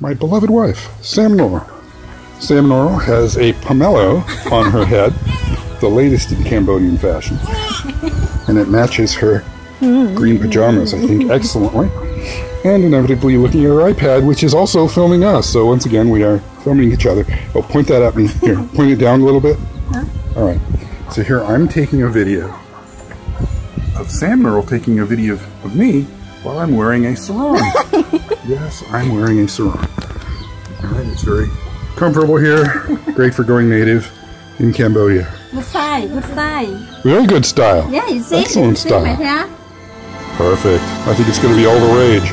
my beloved wife, Sam Nor. Sam Nor has a pomelo on her head, the latest in Cambodian fashion. And it matches her green pajamas, I think, excellently. And inevitably looking at her iPad, which is also filming us. So once again, we are filming each other. Oh, point that at me. Here, point it down a little bit. All right. So here I'm taking a video of Sam Merle taking a video of me while I'm wearing a sarong. yes, I'm wearing a sarong. All right, it's very comfortable here. Great for going native in Cambodia. Good style, good style. Real good style. Yeah, you see? Excellent see style. hair? Perfect. I think it's going to be all the rage.